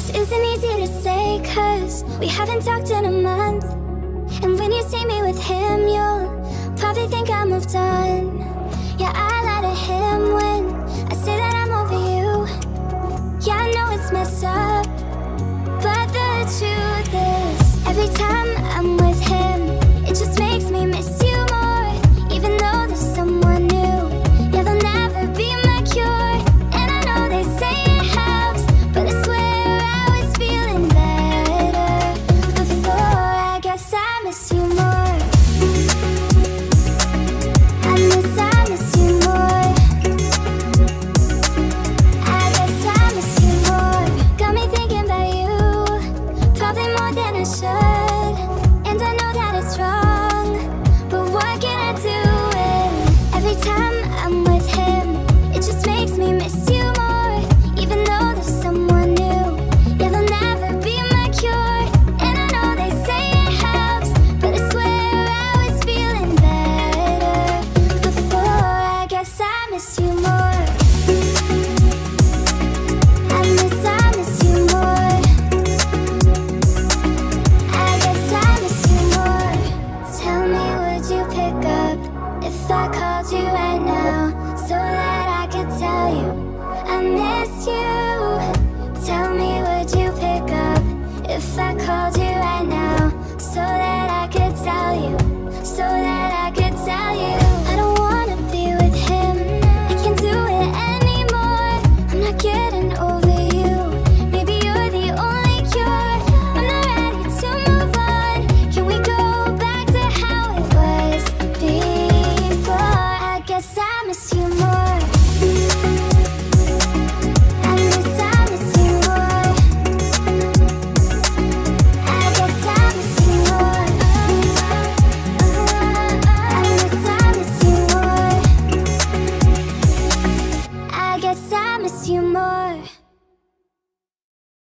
This isn't easy to say cause we haven't talked in a month. And when you see me with him you'll probably think I moved on. Yeah, I lie to him when I say that I'm over you. Yeah, I know it's messed up, but the truth you pick up if I called you right now? you more.